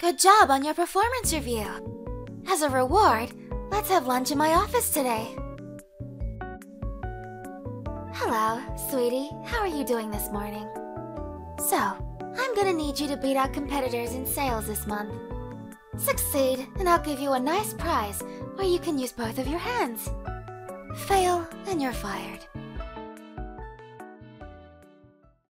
Good job on your performance review. As a reward, let's have lunch in my office today. Hello, sweetie. How are you doing this morning? So, I'm gonna need you to beat out competitors in sales this month. Succeed, and I'll give you a nice prize where you can use both of your hands. Fail, and you're fired.